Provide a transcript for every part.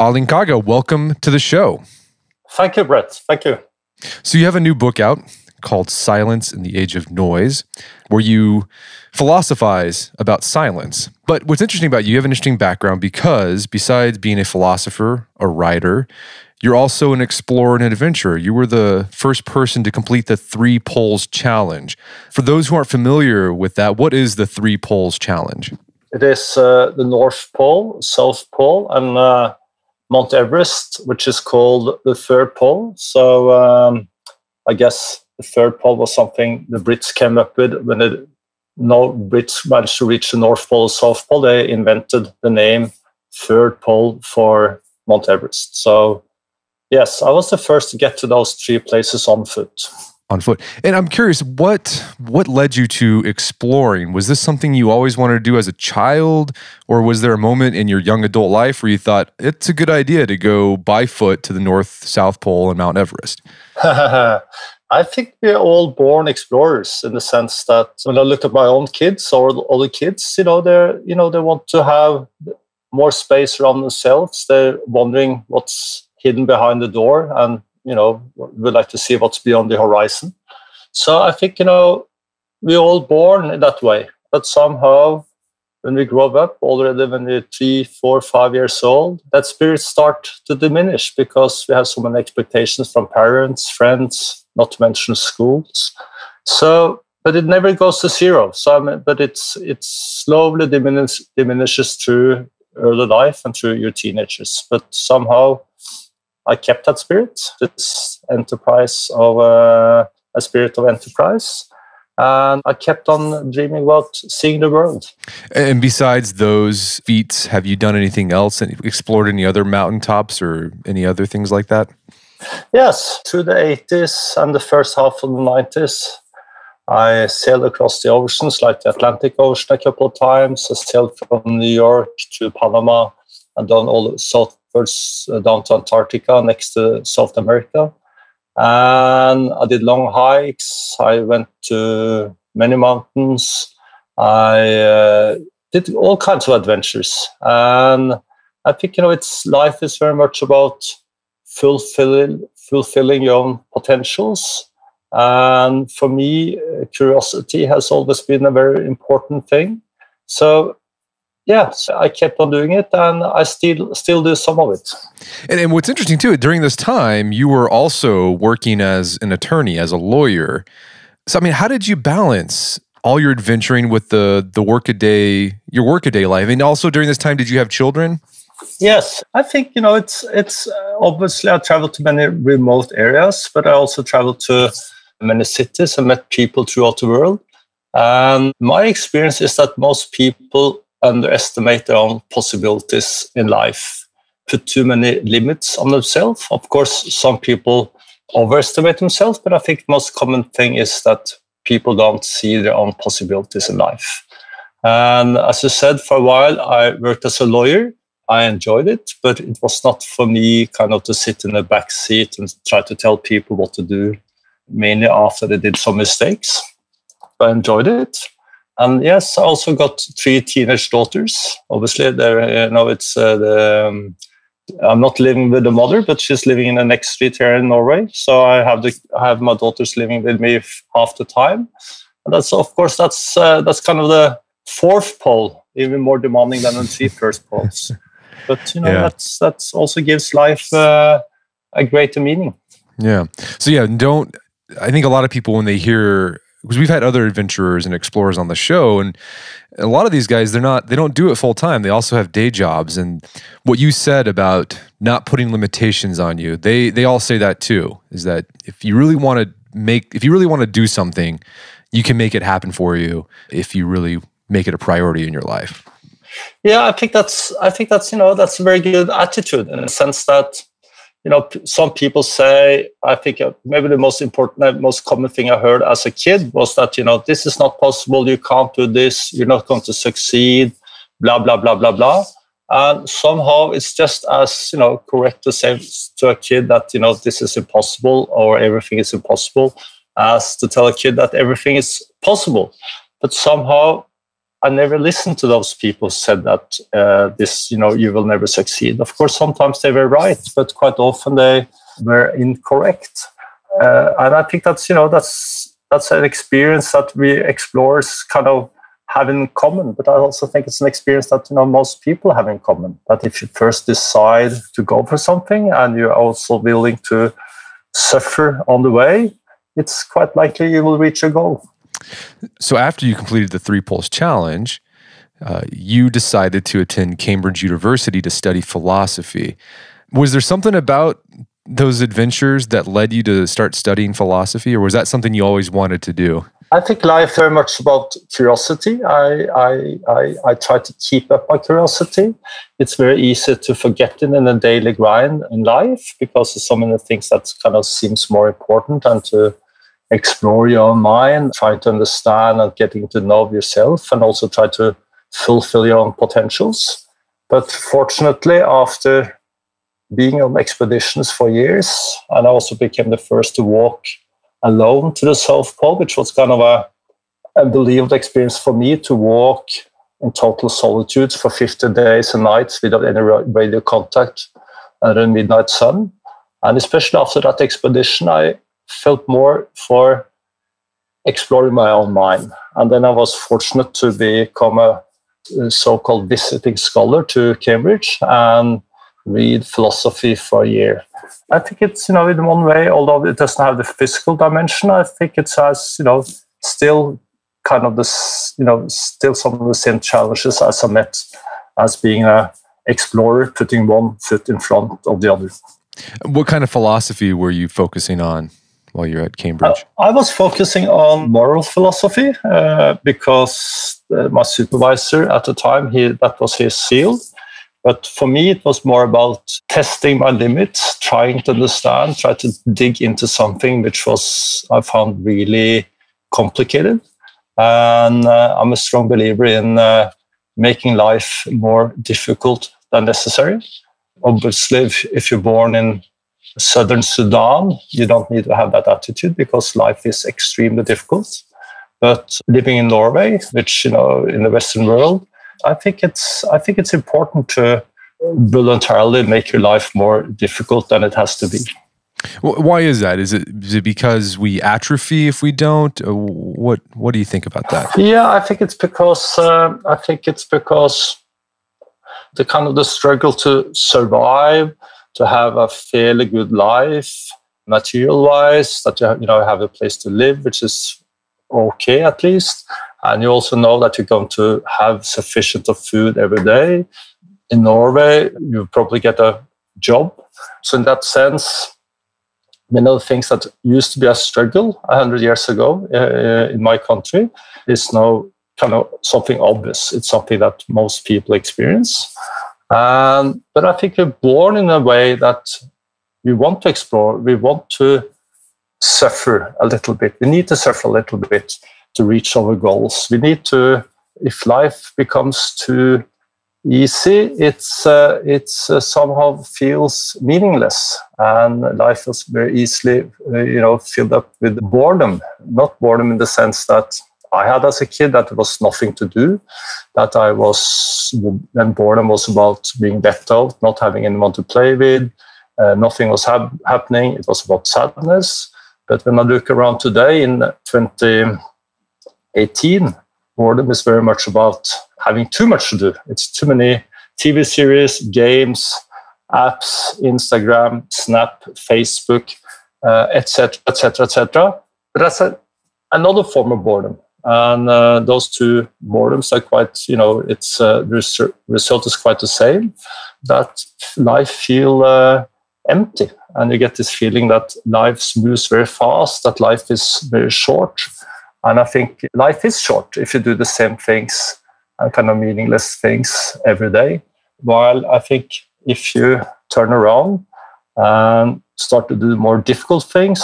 Erling Kagge, welcome to the show. Thank you, Brett. Thank you. So, you have a new book out called Silence in the Age of Noise, where you philosophize about silence. But what's interesting about you, you have an interesting background because besides being a philosopher, a writer, you're also an explorer and an adventurer. You were the first person to complete the Three Poles Challenge. For those who aren't familiar with that, what is the Three Poles Challenge? It is uh, the North Pole, South Pole, and uh, Mount Everest, which is called the third pole. So um, I guess the third pole was something the Brits came up with when the no Brits managed to reach the North Pole, South Pole. They invented the name third pole for Mount Everest. So yes, I was the first to get to those three places on foot on foot. And I'm curious, what what led you to exploring? Was this something you always wanted to do as a child, or was there a moment in your young adult life where you thought it's a good idea to go by foot to the North South Pole and Mount Everest? I think we're all born explorers in the sense that when I look at my own kids or other kids, you know, they're you know they want to have more space around themselves. They're wondering what's hidden behind the door and you know would like to see what's beyond the horizon. So I think you know we're all born in that way, but somehow when we grow up already when we're three, four, five years old, that spirit start to diminish because we have so many expectations from parents, friends, not to mention schools. So, but it never goes to zero. So, I mean, but it's it slowly diminish, diminishes through early life and through your teenagers. But somehow I kept that spirit, this enterprise of uh, a spirit of enterprise. And I kept on dreaming about seeing the world. And besides those feats, have you done anything else and explored any other mountaintops or any other things like that? Yes, through the 80s and the first half of the 90s, I sailed across the oceans, like the Atlantic Ocean, a couple of times. I sailed from New York to Panama and done all the south upwards uh, down to Antarctica next to South America. And I did long hikes. I went to many mountains. I uh, did all kinds of adventures. And I think, you know, it's life is very much about fulfilling, fulfilling your own potentials. And for me, curiosity has always been a very important thing. So yeah, so I kept on doing it, and I still still do some of it. And, and what's interesting too, during this time, you were also working as an attorney, as a lawyer. So, I mean, how did you balance all your adventuring with the the workaday, your workaday life, and also during this time, did you have children? Yes, I think you know it's it's uh, obviously I traveled to many remote areas, but I also traveled to many cities and met people throughout the world. And my experience is that most people underestimate their own possibilities in life, put too many limits on themselves. Of course, some people overestimate themselves, but I think the most common thing is that people don't see their own possibilities in life. And as I said, for a while, I worked as a lawyer. I enjoyed it, but it was not for me kind of to sit in the back seat and try to tell people what to do, mainly after they did some mistakes. I enjoyed it. And yes, I also got three teenage daughters. Obviously, there you know it's uh, the. Um, I'm not living with the mother, but she's living in the next street here in Norway. So I have the I have my daughters living with me half the time, and that's of course that's uh, that's kind of the fourth pole, even more demanding than the three first poles. But you know yeah. that's that's also gives life uh, a greater meaning. Yeah. So yeah, don't. I think a lot of people when they hear because we've had other adventurers and explorers on the show and a lot of these guys they're not they don't do it full time they also have day jobs and what you said about not putting limitations on you they they all say that too is that if you really want to make if you really want to do something you can make it happen for you if you really make it a priority in your life. Yeah i think that's i think that's you know that's a very good attitude in the sense that you know, some people say, I think uh, maybe the most important, most common thing I heard as a kid was that, you know, this is not possible, you can't do this, you're not going to succeed, blah, blah, blah, blah, blah. And somehow it's just as, you know, correct to say to a kid that, you know, this is impossible or everything is impossible as to tell a kid that everything is possible. But somehow I never listened to those people said that uh, this, you know, you will never succeed. Of course, sometimes they were right, but quite often they were incorrect. Uh, and I think that's, you know, that's that's an experience that we explorers kind of have in common. But I also think it's an experience that you know most people have in common. That if you first decide to go for something and you're also willing to suffer on the way, it's quite likely you will reach your goal. So after you completed the three poles challenge, uh, you decided to attend Cambridge University to study philosophy. Was there something about those adventures that led you to start studying philosophy, or was that something you always wanted to do? I think life very much about curiosity. I, I, I, I, try to keep up my curiosity. It's very easy to forget it in a daily grind in life because there's so many things that kind of seems more important and to explore your own mind, try to understand and getting to know yourself and also try to fulfill your own potentials. But fortunately, after being on expeditions for years, and I also became the first to walk alone to the South Pole, which was kind of a unbelievable experience for me to walk in total solitude for 50 days and nights without any radio contact under the midnight sun. And especially after that expedition, I felt more for exploring my own mind. And then I was fortunate to become a so-called visiting scholar to Cambridge and read philosophy for a year. I think it's, you know, in one way, although it doesn't have the physical dimension, I think it has, you know, still kind of this, you know, still some of the same challenges as I met as being a explorer, putting one foot in front of the other. What kind of philosophy were you focusing on while you're at Cambridge? Uh, I was focusing on moral philosophy uh, because uh, my supervisor at the time, he that was his field. But for me, it was more about testing my limits, trying to understand, try to dig into something which was I found really complicated. And uh, I'm a strong believer in uh, making life more difficult than necessary. Obviously, if, if you're born in southern Sudan, you don't need to have that attitude because life is extremely difficult. But living in Norway, which you know in the Western world, I think it's I think it's important to voluntarily make your life more difficult than it has to be. Why is that? Is it is it because we atrophy if we don't? What What do you think about that? Yeah, I think it's because uh, I think it's because the kind of the struggle to survive, to have a fairly good life, material wise, that you you know have a place to live, which is okay at least, and you also know that you're going to have sufficient of food every day. In Norway, you probably get a job. So in that sense, many of the things that used to be a struggle 100 years ago uh, in my country is now kind of something obvious. It's something that most people experience. Um, but I think we're born in a way that we want to explore, we want to suffer a little bit. We need to suffer a little bit to reach our goals. We need to, if life becomes too easy, it's uh, it's uh, somehow feels meaningless, and life is very easily, uh, you know, filled up with boredom. Not boredom in the sense that I had as a kid that there was nothing to do, that I was when boredom was about being left out, not having anyone to play with, uh, nothing was ha- happening. It was about sadness. But when I look around today in 2018, boredom is very much about having too much to do. It's too many TV series, games, apps, Instagram, Snap, Facebook, etc., etc., etc. But that's a, another form of boredom. And uh, those two boredoms are quite, you know, it's uh, the result is quite the same. That life feel uh, empty, and you get this feeling that life moves very fast, that life is very short, and I think life is short if you do the same things and kind of meaningless things every day. While I think if you turn around and start to do more difficult things,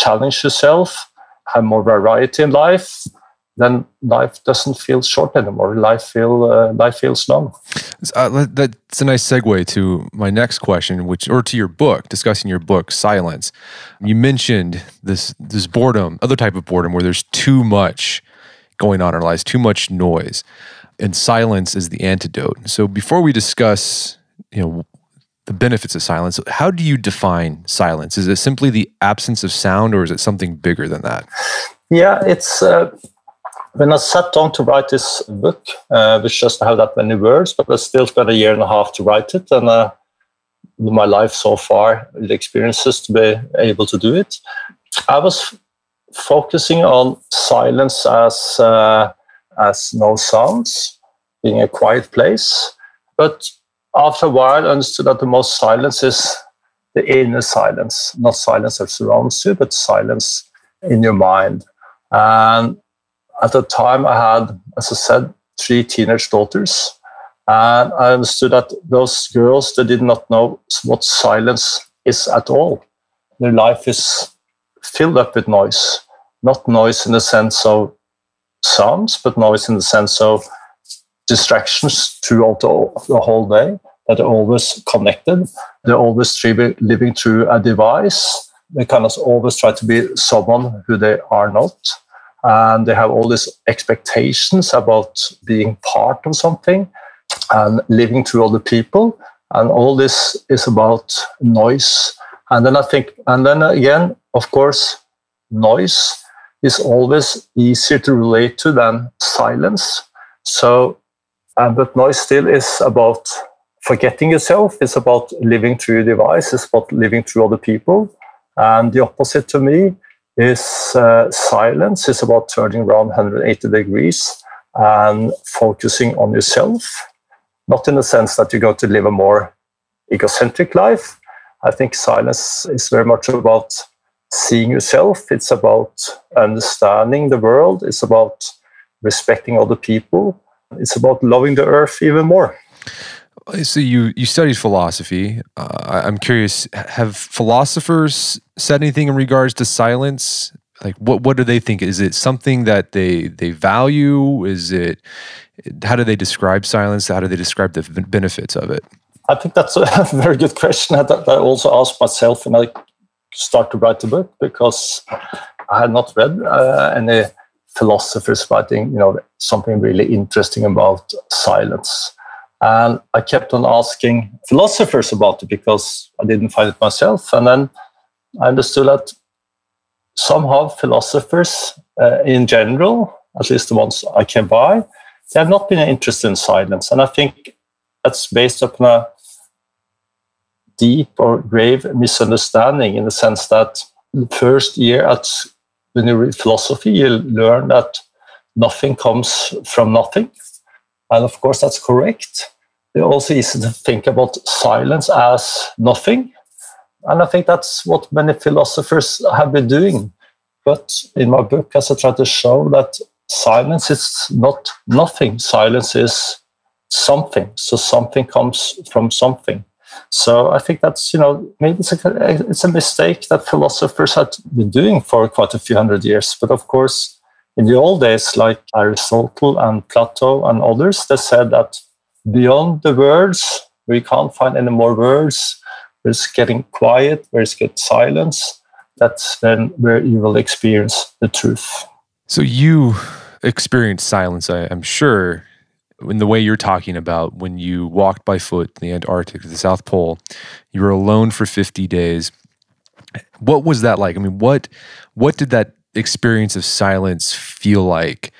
challenge yourself, have more variety in life, then life doesn't feel short anymore. Life feel uh, life feels long. Uh, that's a nice segue to my next question, which or to your book, discussing your book, Silence. You mentioned this this boredom, other type of boredom, where there's too much going on in our lives, too much noise. And silence is the antidote. So before we discuss, you know, the benefits of silence, how do you define silence? Is it simply the absence of sound or is it something bigger than that? Yeah, it's uh, when I sat down to write this book, uh, which doesn't have that many words, but I still spent a year and a half to write it. And uh, my life so far, the experiences to be able to do it, I was focusing on silence as uh, as no sounds, being a quiet place. But after a while, I understood that the most silence is the inner silence, not silence that surrounds you, but silence in your mind. And at the time, I had, as I said, three teenage daughters. And I understood that those girls, they did not know what silence is at all. Their life is filled up with noise, not noise in the sense of sounds, but noise in the sense of distractions throughout the, whole day. That they're always connected. They're always living through a device. They kind of always try to be someone who they are not and they have all these expectations about being part of something and living through other people. And all this is about noise. And then i think and then again of course noise is always easier to relate to than silence. So but noise still is about forgetting yourself. It's about living through your device. It's about living through other people. And the opposite to me is uh, silence. is about turning around 180 degrees and focusing on yourself, not in the sense that you go to live a more egocentric life. I think silence is very much about seeing yourself. It's about understanding the world. It's about respecting other people. It's about loving the earth even more. So you you studied philosophy. Uh, I'm curious. Have philosophers said anything in regards to silence? Like, what what do they think? Is it something that they they value? Is it how do they describe silence? How do they describe the benefits of it? I think that's a very good question that I also asked myself when I start to write the book because I had not read uh, any philosophers writing, you know, something really interesting about silence. And I kept on asking philosophers about it because I didn't find it myself. And then I understood that somehow philosophers uh, in general, at least the ones I can buy, they have not been interested in silence. And I think that's based upon a deep or grave misunderstanding in the sense that the first year at when you read philosophy, you learn that nothing comes from nothing. And of course, that's correct. It's also easy to think about silence as nothing. And I think that's what many philosophers have been doing. But in my book, as I try to show that silence is not nothing, silence is something. So something comes from something. So I think that's, you know, maybe it's a, it's a mistake that philosophers have been doing for quite a few hundred years. But of course, in the old days, like Aristotle and Plato and others, they said that beyond the words, we can't find any more words. It's getting quiet, where it's get silence. That's then where you will experience the truth. So you experienced silence, I, am sure, in the way you're talking about when you walked by foot in the Antarctic to the South Pole. You were alone for 50 days. What was that like? I mean, what what did that experience of silence feel like?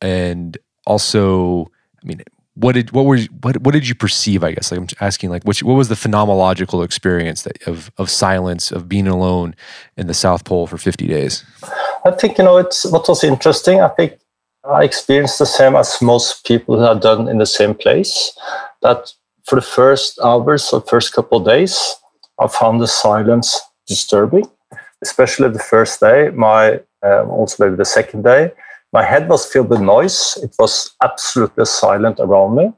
And also, I mean, what did what were what what did you perceive? I guess like I'm asking like which what was the phenomenological experience that, of of silence of being alone in the South Pole for 50 days? I think you know it's what was interesting. I think I experienced the same as most people who have done in the same place. That for the first hours or first couple of days, I found the silence disturbing, especially the first day. My uh, also maybe the second day my head was filled with noise. It was absolutely silent around me.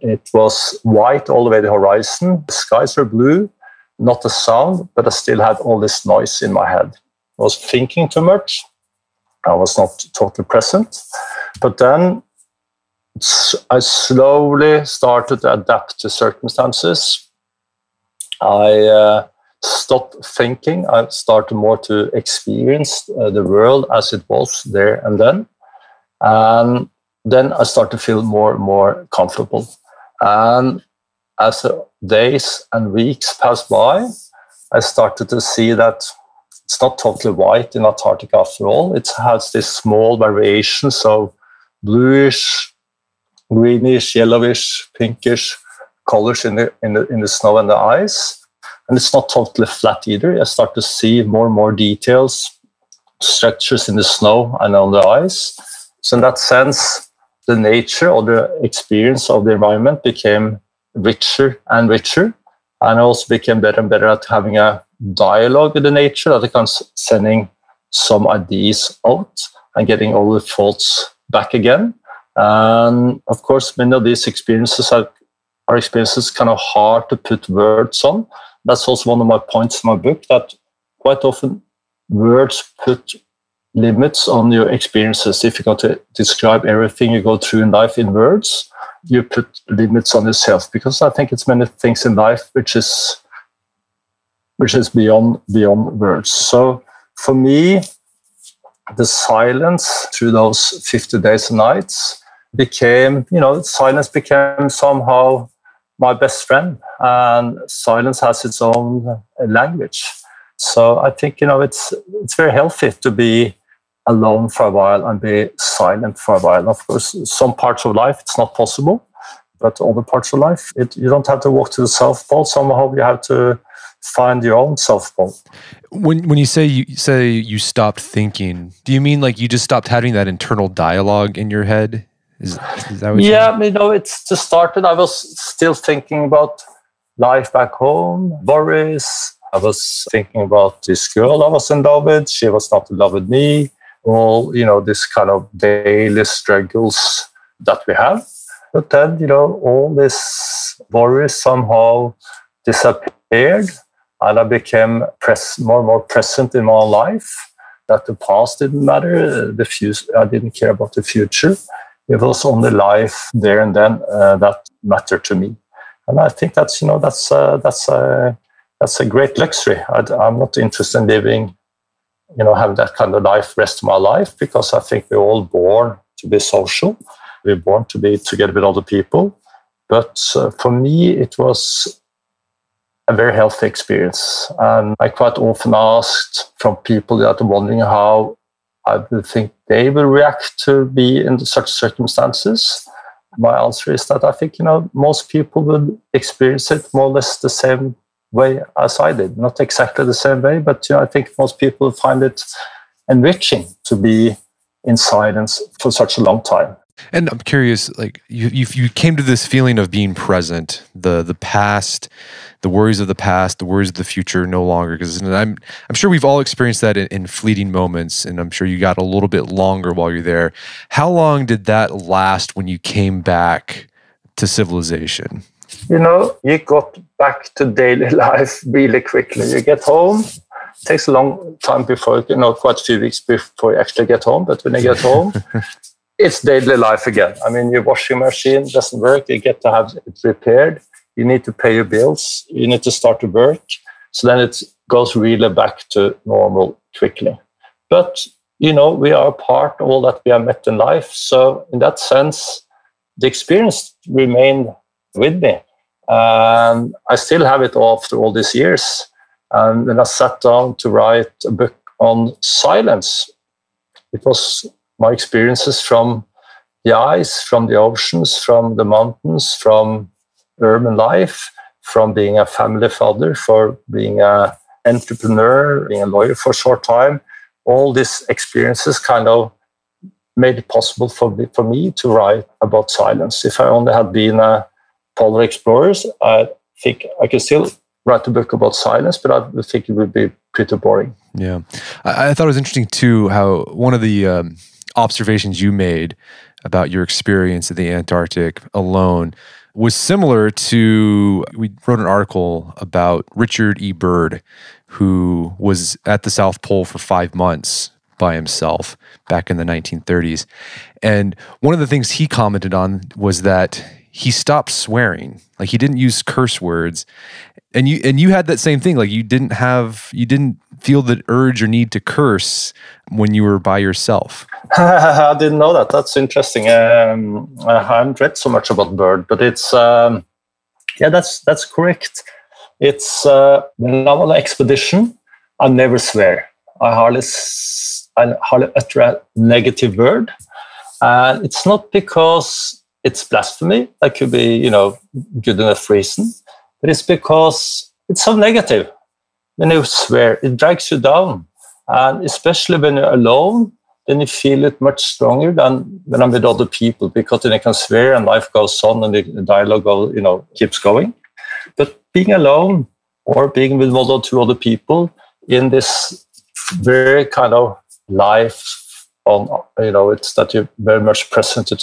It was white all the way to the horizon. The skies were blue, not a sound, but I still had all this noise in my head. I was thinking too much. I was not totally present. But then I slowly started to adapt to circumstances. I uh, stopped thinking. I started more to experience uh, the world as it was there and then. And then I started to feel more and more comfortable. And as the days and weeks passed by, I started to see that it's not totally white in Antarctica after all. It has this small variation, so bluish, greenish, yellowish, pinkish colors in the, in the in the snow and the ice. And it's not totally flat either. I start to see more and more details, structures in the snow and on the ice. So in that sense, the nature or the experience of the environment became richer and richer. And I also became better and better at having a dialogue with the nature, that I can sending some ideas out and getting all the thoughts back again. And of course, many of these experiences are experiences kind of hard to put words on. That's also one of my points in my book that quite often words put limits on your experiences. If you go to describe everything you go through in life in words, you put limits on yourself because I think it's many things in life which is which is beyond beyond words. So for me, the silence through those 50 days and nights became, you know, silence became somehow my best friend, and silence has its own language. So I think you know it's it's very healthy to be alone for a while and be silent for a while. Of course, some parts of life it's not possible, but other parts of life it, you don't have to walk to the south pole. Somehow you have to find your own south pole. When when you say you say you stopped thinking, do you mean like you just stopped having that internal dialogue in your head? Is, is that what yeah, you, know, it's just started. I was still thinking about life back home, worries. I was thinking about this girl I was in love with. She was not in love with me. All, you know, this kind of daily struggles that we have. But then, you know, all this worries somehow disappeared and I became press, more and more present in my life. That the past didn't matter, the future, I didn't care about the future it was only life there and then uh, that mattered to me. And i think that's you know that's uh, that's a that's a great luxury. I, am not interested in living you know having that kind of life rest of my life because i think we're all born to be social. We're born to be together with other people. But uh, for me it was a very healthy experience. And i quite often asked from people that are wondering how I think they will react to be in such circumstances. My answer is that I think you know most people would experience it more or less the same way as I did. Not exactly the same way, but you know, I think most people find it enriching to be in silence for such a long time. And I'm curious, like you, you, you came to this feeling of being present, the the past, the worries of the past, the worries of the future, no longer. Because I'm I'm sure we've all experienced that in, in, fleeting moments, and I'm sure you got a little bit longer while you're there. How long did that last when you came back to civilization? You know, you got back to daily life really quickly. You get home, takes a long time before you know quite a few weeks before you actually get home but when you get home it's daily life again. I mean, your washing machine doesn't work. You get to have it repaired. You need to pay your bills. You need to start to work. So then it goes really back to normal quickly. But, you know, we are part of all that we have met in life. So in that sense, the experience remained with me. And I still have it after all these years. And then I sat down to write a book on silence. It was my experiences from the ice, from the oceans, from the mountains, from urban life, from being a family father, for being an entrepreneur, being a lawyer for a short time. All these experiences kind of made it possible for me, for me to write about silence. If I only had been a polar explorer, I think I could still write a book about silence, but I think it would be pretty boring. Yeah, I, I thought it was interesting too how one of the um, observations you made about your experience in the Antarctic alone was similar to we wrote an article about Richard E. Byrd, who was at the South Pole for five months by himself back in the 1930s. And one of the things he commented on was that he stopped swearing. Like he didn't use curse words. And you and you had that same thing. Like you didn't have you didn't feel the urge or need to curse when you were by yourself. I didn't know that. That's interesting. Um, I haven't read so much about Byrd, but it's um, yeah, that's that's correct. It's uh, when I'm on an expedition, I never swear. I hardly I hardly utter a negative word, and it's not because it's blasphemy. That could be you know good enough reason but it's because it's so negative. When you swear, it drags you down. And especially when you're alone, then you feel it much stronger than when I'm with other people because then I can swear and life goes on and the dialogue you know, keeps going. But being alone or being with one or two other people in this very kind of life on you know it's that you're very much present in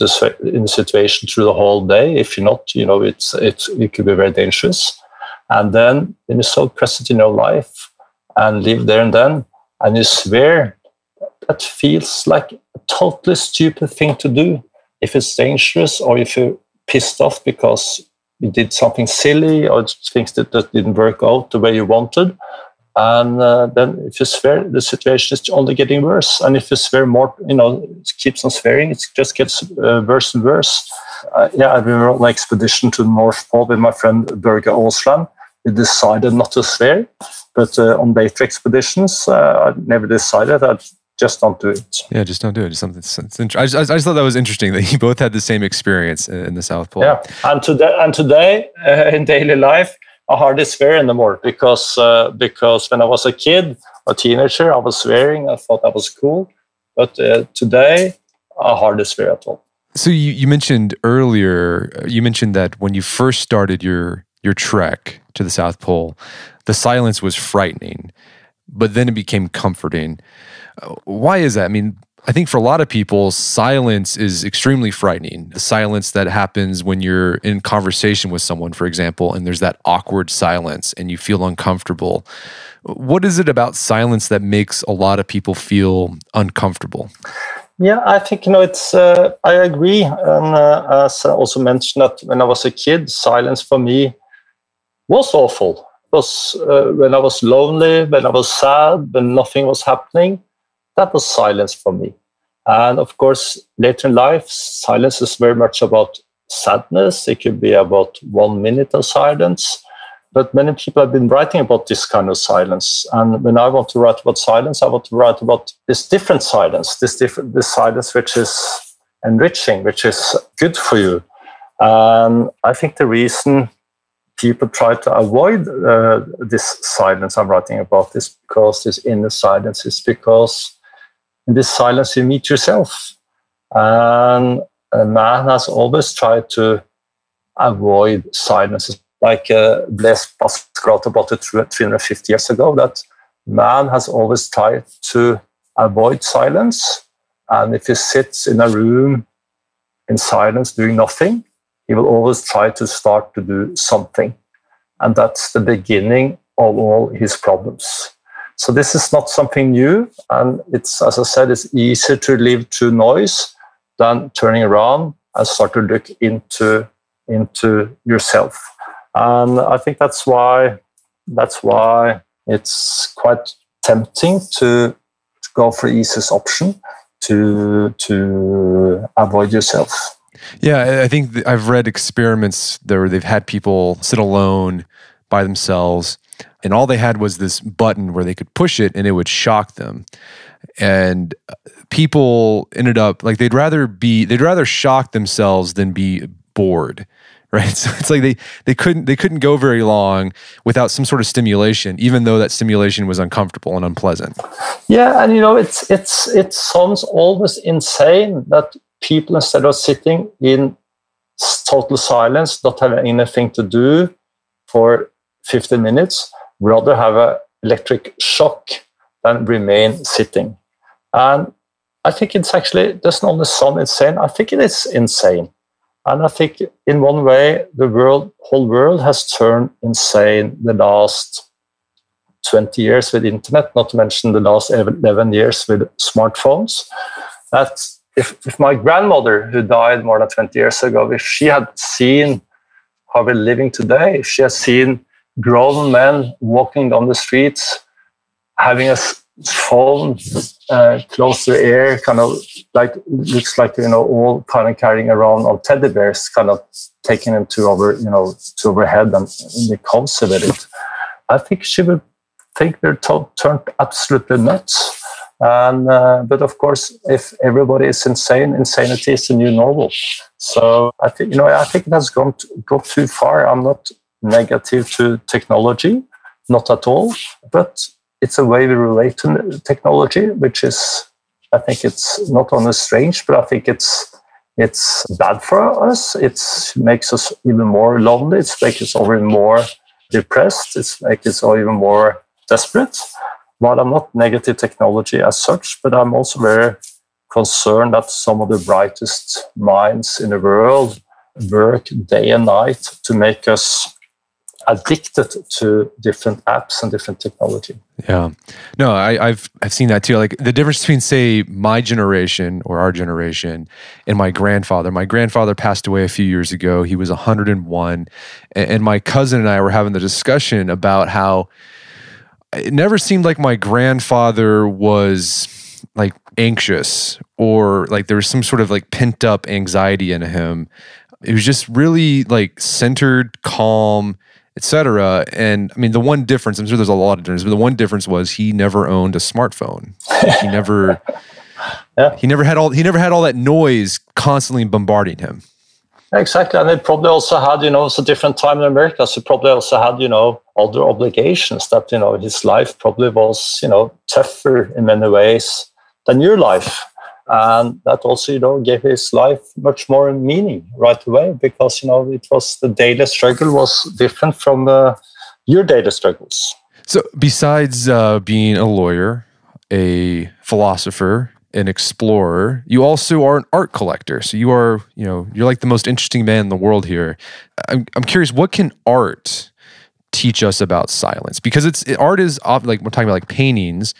the situation through the whole day. If you're not you know it's it's it could be very dangerous. And then when you're so present in your life and live there and then and you swear that feels like a totally stupid thing to do. If it's dangerous or if you're pissed off because you did something silly or things that, that didn't work out the way you wanted and uh, then if you swear, the situation is only getting worse. And if you swear more, you know, it keeps on swearing, it just gets uh, worse and worse. Uh, yeah, I remember on an expedition to the North Pole with my friend Børge Ousland. We decided not to swear, but uh, on later expeditions, uh, I never decided. I just don't do it. Yeah, just don't do it. It's something. It's, I, just, I just thought that was interesting that you both had the same experience in the South Pole. Yeah, and today, and today uh, in daily life, I hardly swear anymore because uh, because when I was a kid, a teenager, I was swearing. I thought that was cool, but uh, today I hardly swear at all. So you, you mentioned earlier, you mentioned that when you first started your your trek to the South Pole, the silence was frightening, but then it became comforting. Uh, why is that? I mean, I think for a lot of people, silence is extremely frightening. The silence that happens when you're in conversation with someone, for example, and there's that awkward silence and you feel uncomfortable. What is it about silence that makes a lot of people feel uncomfortable? Yeah, I think you know it's. Uh, I agree, and uh, as I also mentioned that when I was a kid, silence for me was awful. It was uh, when I was lonely, when I was sad, when nothing was happening that was silence for me. And of course, later in life, silence is very much about sadness. It could be about one minute of silence. But many people have been writing about this kind of silence. And when I want to write about silence, I want to write about this different silence, this different this silence which is enriching, which is good for you. And I think the reason people try to avoid uh, this silence I'm writing about is because this inner silence is because in this silence you meet yourself. And a man has always tried to avoid silence. Like uh, Blaise Pascal about it 350 years ago, that man has always tried to avoid silence. And if he sits in a room in silence doing nothing, he will always try to start to do something. And that's the beginning of all his problems. So this is not something new, and it's as I said, it's easier to live through noise than turning around and start to look into into yourself. And I think that's why that's why it's quite tempting to, to go for easiest option to to avoid yourself. Yeah, I think I've read experiments there where they've had people sit alone by themselves and all they had was this button where they could push it and it would shock them. And people ended up like they'd rather be they'd rather shock themselves than be bored right? So it's like they they couldn't they couldn't go very long without some sort of stimulation even though that stimulation was uncomfortable and unpleasant. Yeah and you know it's it's it sounds almost insane that people instead of sitting in total silence not having anything to do for 15 minutes rather have an electric shock than remain sitting. And I think it's actually doesn't only sound insane. I think it is insane, and I think in one way the world, whole world, has turned insane the last twenty years with internet. Not to mention the last eleven years with smartphones. That if, if my grandmother, who died more than twenty years ago, if she had seen how we're living today, if she had seen grown men walking down the streets, having a phone uh, close to the ear, kind of like looks like you know all kind of carrying around on teddy bears, kind of taking them to over you know to overhead and the concept of it. I think she would think they're turned absolutely nuts. And uh, but of course, if everybody is insane, insanity is the new normal. So I think you know I think it has gone to, got too far. I'm not negative to technology, not at all. But it's a way we relate to technology, which is I think it's not only strange, but I think it's it's bad for us. It makes us even more lonely. It makes us even more depressed. It makes us even more desperate. While I'm not negative technology as such, but I'm also very concerned that some of the brightest minds in the world work day and night to make us addicted to different apps and different technology. Yeah, no, I, have I've seen that too. Like the difference between say my generation or our generation and my grandfather. My grandfather passed away a few years ago. He was 101, and, and my cousin and I were having the discussion about how it never seemed like my grandfather was like anxious or like there was some sort of like pent up anxiety in him. It was just really like centered, calm etc. And I mean, the one difference, I'm sure there's a lot of difference, but the one difference was he never owned a smartphone. he never, yeah. he never had all, he never had all that noise constantly bombarding him. Exactly, and he probably also had, you know, it's a different time in America. So probably also had, you know, other obligations that, you know, his life probably was, you know, tougher in many ways than your life and that also you know gave his life much more meaning right away because you know it was the daily struggle was different from uh, your daily struggles. So besides uh, being a lawyer a philosopher an explorer you also are an art collector. So you are you know you're like the most interesting man in the world here. I'm, I'm curious what can art teach us about silence? Because it's art is like we're talking about like paintings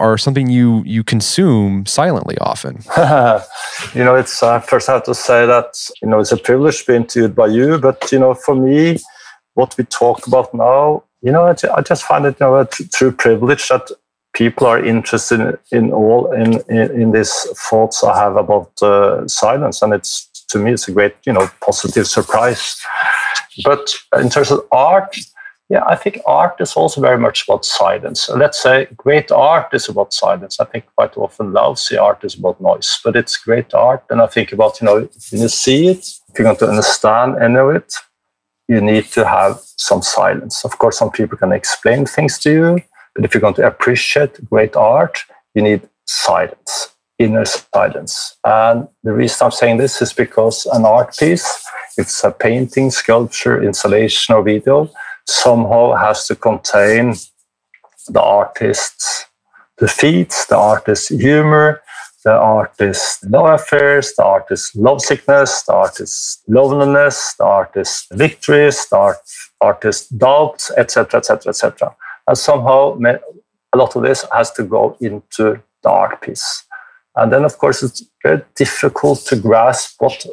are something you you consume silently often. you know, it's uh, first I have to say that you know it's a privilege to be interviewed by you, but you know, for me, what we talk about now, you know, I just find it you know a true privilege that people are interested in, in all in, in, in these thoughts I have about uh, silence, and it's to me it's a great you know positive surprise. But in terms of art, yeah, I think art is also very much about silence. Let's say great art is about silence. I think quite often lousy art is about noise, but it's great art. And I think about, you know, when you see it, if you're going to understand any of it, you need to have some silence. Of course, some people can explain things to you, but if you're going to appreciate great art, you need silence, inner silence. And the reason I'm saying this is because an art piece, it's a painting, sculpture, installation, or video, somehow has to contain the artist's defeats, the artist's humor, the artist's love affairs, the artist's lovesickness, the artist's loneliness, the artist's victories, the art, artist's doubts, etc., etc., etc. And somehow a lot of this has to go into the art piece. And then, of course, it's very difficult to grasp what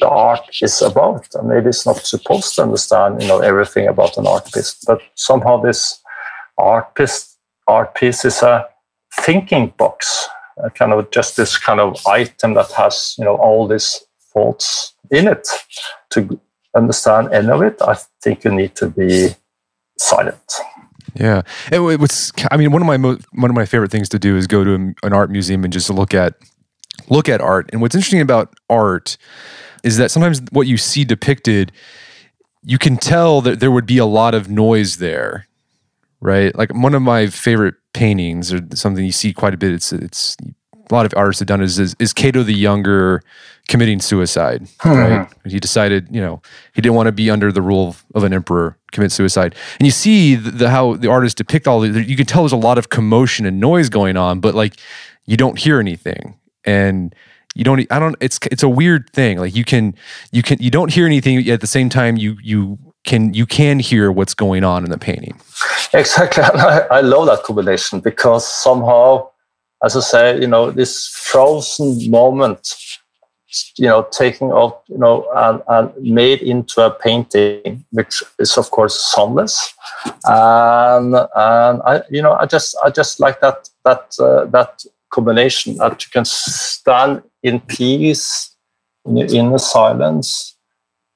the art is about. And maybe it's not supposed to understand, you know, everything about an art piece, but somehow this art piece, art piece is a thinking box, a kind of just this kind of item that has, you know, all these thoughts in it. To understand any of it, I think you need to be silent. Yeah, it, was. I mean, one of my one of my favorite things to do is go to an art museum and just look at look at art. And what's interesting about art is that sometimes what you see depicted, you can tell that there would be a lot of noise there, right? Like one of my favorite paintings, or something you see quite a bit. It's it's a lot of artists have done is is, is Cato the Younger committing suicide. Hmm. Right? He decided, you know, he didn't want to be under the rule of an emperor, commit suicide. And you see the, the how the artists depict all. The, you can tell there's a lot of commotion and noise going on, but like you don't hear anything. And you don't i don't it's it's a weird thing like you can you can you don't hear anything at the same time you you can you can hear what's going on in the painting. Exactly. I, I love that combination because somehow as i say you know this frozen moment you know taking out you know and, and made into a painting which is of course sunless and and i you know i just i just like that that uh, that combination that you can stand in peace in, the silence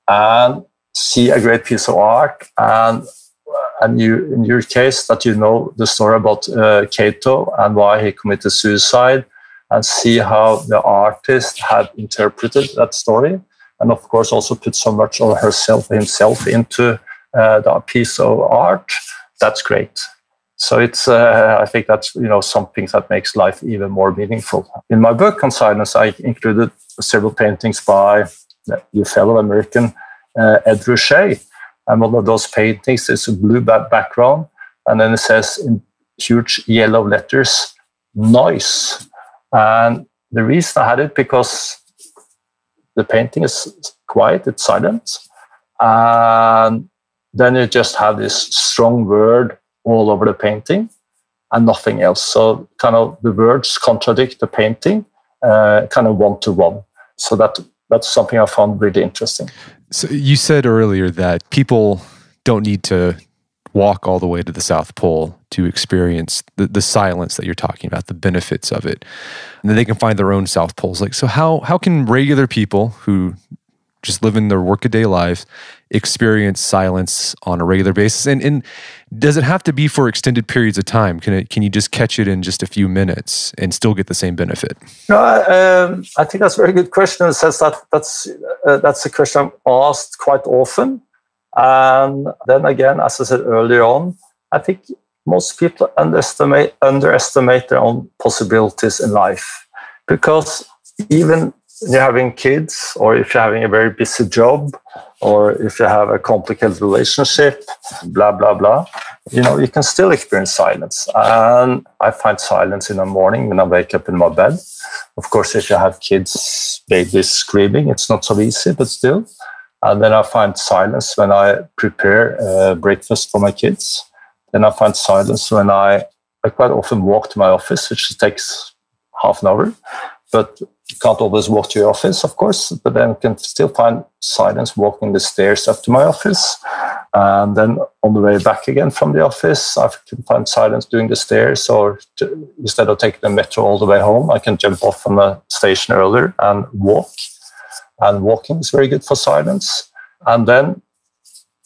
and see a great piece of art. And and you in your case that you know the story about uh, Cato and why he committed suicide and see how the artist had interpreted that story and of course also put so much of herself himself into uh, the piece of art. That's great so it's uh, i think that's you know something that makes life even more meaningful. In my book on silence i included several paintings by your fellow american uh, ed ruscha and one of those paintings is a blue background. And then it says in huge yellow letters noise. And the reason I had it because the painting is quiet, it's silent. And then you just have this strong word all over the painting and nothing else. So kind of the words contradict the painting, uh, kind of one to one. So that that's something I found really interesting. So you said earlier that people don't need to walk all the way to the South Pole to experience the, the silence that you're talking about, the benefits of it. And then they can find their own South Poles. Like, so how how can regular people who just live in their workaday lives experience silence on a regular basis? And and does it have to be for extended periods of time? Can it can you just catch it in just a few minutes and still get the same benefit? No, um, I think that's a very good question. It sense that that's uh, that's a question I'm asked quite often. And then again, as I said earlier on, I think most people underestimate underestimate their own possibilities in life because even you're having kids or if you're having a very busy job or if you have a complicated relationship blah blah blah you know you can still experience silence and i find silence in the morning when i wake up in my bed of course if you have kids babies screaming it's not so easy but still and then I find silence when I prepare uh, breakfast for my kids. Then I find silence when I, I quite often walk to my office, which takes half an hour. But you can't always walk to your office, of course, but then you can still find silence walking the stairs up to my office. And then on the way back again from the office, I can find silence doing the stairs, or to, instead of taking the metro all the way home, I can jump off from the station earlier and walk and walking is very good for silence. And then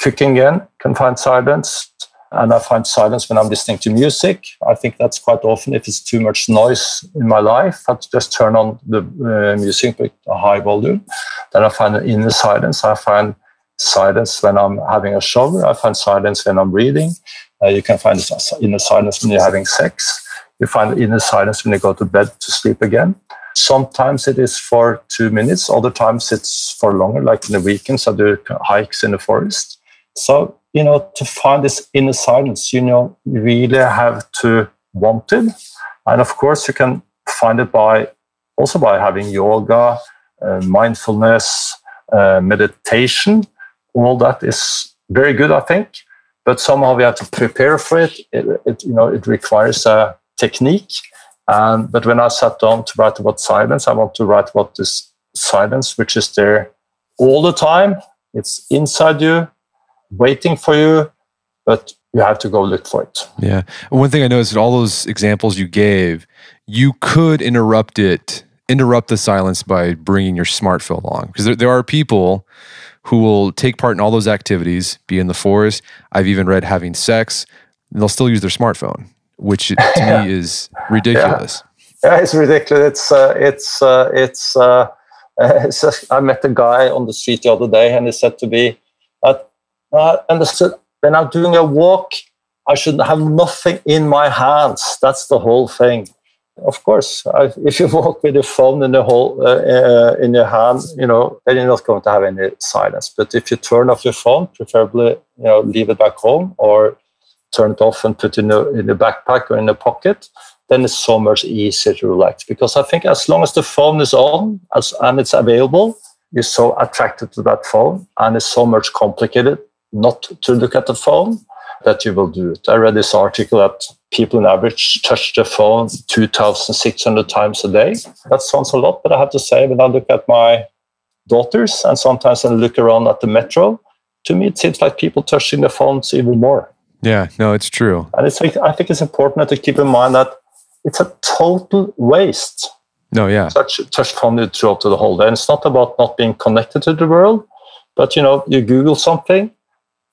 cooking in can find silence. And I find silence when I'm listening to music. I think that's quite often if it's too much noise in my life, I just turn on the uh, music with a high volume. Then I find an inner silence. I find silence when I'm having a shower. I find silence when I'm reading. Uh, you can find inner silence when you're having sex. You find inner silence when you go to bed to sleep again. Sometimes it is for two minutes, other times it's for longer, like in the weekends, I do hikes in the forest. So, you know, to find this inner silence, you know, you really have to want it. And of course, you can find it by also by having yoga, uh, mindfulness, uh, meditation. All that is very good, I think. But somehow we have to prepare for it. It, it you know, it requires a technique and, but when I sat down to write about silence, I want to write about this silence, which is there all the time. It's inside you, waiting for you, but you have to go look for it. Yeah. One thing I noticed in all those examples you gave, you could interrupt it, interrupt the silence by bringing your smartphone along. Because there, there are people who will take part in all those activities, be in the forest. I've even read having sex, and they'll still use their smartphone which to yeah. me is ridiculous. Yeah, yeah it's ridiculous. It's uh, it's uh, it's. Uh, it's a, I met a guy on the street the other day, and he said to me, "I understood when I'm doing a walk, I should have nothing in my hands. That's the whole thing." Of course, if you walk with your phone in the whole uh, uh, in your hand, you know, then you're not going to have any silence. But if you turn off your phone, preferably, you know, leave it back home or turn it off and put it in the, in the backpack or in the pocket, then it's so much easier to relax. Because I think as long as the phone is on as, and it's available, you're so attracted to that phone, and it's so much complicated not to look at the phone. that you will do it. I read this article that people on average touch their phone 2,600 times a day. That sounds a lot, but I have to say, when I look at my daughters and sometimes I look around at the metro, to me, it seems like people touching their phones even more. Yeah, no, it's true. And it's like, I think it's important to keep in mind that it's a total waste. No, yeah. Touch, touch phone throughout the whole day. And it's not about not being connected to the world, but you know, you Google something,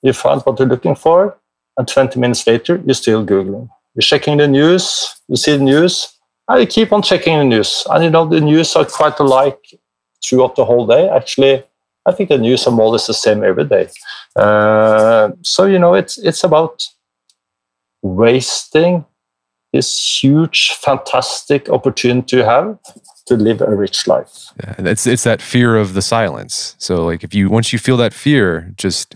you find what you're looking for, and 20 minutes later, you're still Googling. You're checking the news, you see the news, and you keep on checking the news. And you know, the news are quite alike throughout the whole day. Actually, I think the news are more or less the same every day. Uh, so you know, it's it's about wasting this huge, fantastic opportunity you have to live a rich life. Yeah, it's it's that fear of the silence. So like if you once you feel that fear, just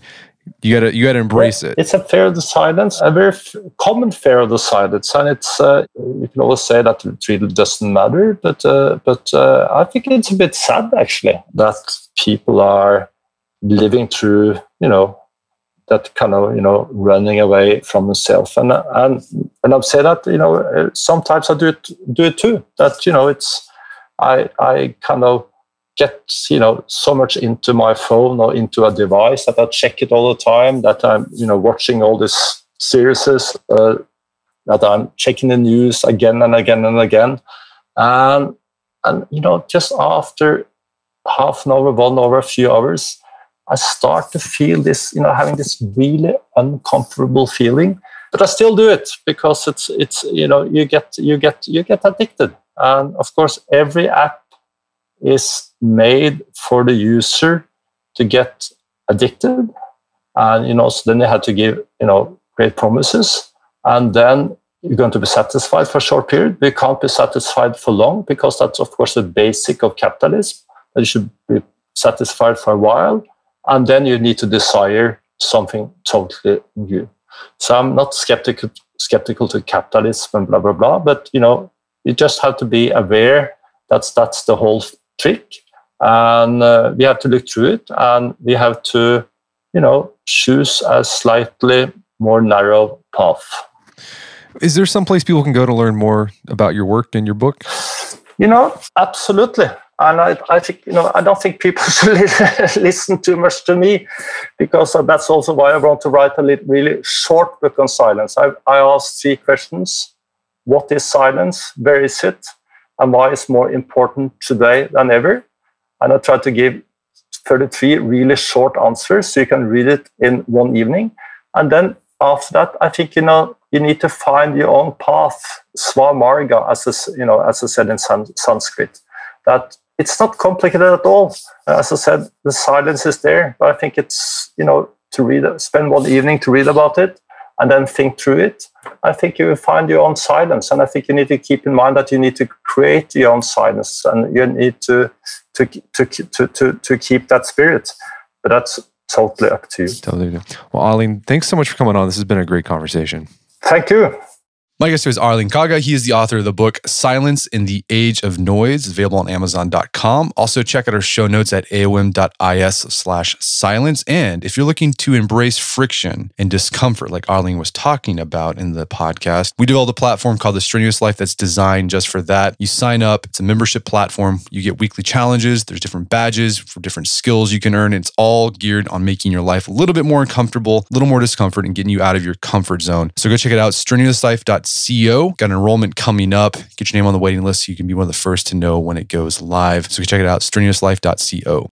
you gotta you gotta embrace it. It's a fear of the silence, a very f- common fear of the silence, and it's uh, you can always say that it really doesn't matter, but uh, but uh, I think it's a bit sad actually that people are living through you know that kind of you know running away from themselves and and and I've said that you know sometimes I do it do it too that you know it's I I kind of get you know so much into my phone or into a device that I check it all the time that I'm you know watching all these series uh, that I'm checking the news again and again and again and and you know just after half an hour one hour a few hours I start to feel this, you know, having this really uncomfortable feeling. But I still do it because it's it's you know you get you get you get addicted. And of course, every app is made for the user to get addicted. And you know, so then they have to give you know great promises, and then you're going to be satisfied for a short period. We can't be satisfied for long because that's of course the basic of capitalism. That you should be satisfied for a while and then you need to desire something totally new. So I'm not skeptical skeptical to capitalism and blah blah blah, but you know you just have to be aware that's that's the whole trick, and uh, we have to look through it, and we have to you know choose a slightly more narrow path. Is there some place people can go to learn more about your work and your book? You know, absolutely and I, I think you know I don't think people should listen too much to me because that's also why I want to write a little, really short book on silence. I, I asked three questions: What is silence? Where is it? And why is more important today than ever? And I try to give 33 really short answers so you can read it in one evening. And then after that, I think you know you need to find your own path, swamarga, as you know, as I said in Sanskrit. That it's not complicated at all. As I said, the silence is there, but I think it's you know to read, spend one evening to read about it, and then think through it. I think you will find your own silence, and I think you need to keep in mind that you need to create your own silence, and you need to to to to to, to keep that spirit. But that's totally up to you. Totally. Well, Erling, thanks so much for coming on. This has been a great conversation. Thank you. My guest is Erling Kagge. He is the author of the book Silence in the Age of Noise. Available on Amazon.com. Also, check out our show notes at aom.is slash silence. And if you're looking to embrace friction and discomfort, like Erling was talking about in the podcast, we developed a platform called The Strenuous Life that's designed just for that. You sign up, it's a membership platform. You get weekly challenges, there's different badges for different skills you can earn. It's all geared on making your life a little bit more uncomfortable, a little more discomfort, and getting you out of your comfort zone. So go check it out, strenuouslife.com co. Got an enrollment coming up. Get your name on the waiting list so you can be one of the first to know when it goes live. So we check it out, strenuouslife.co.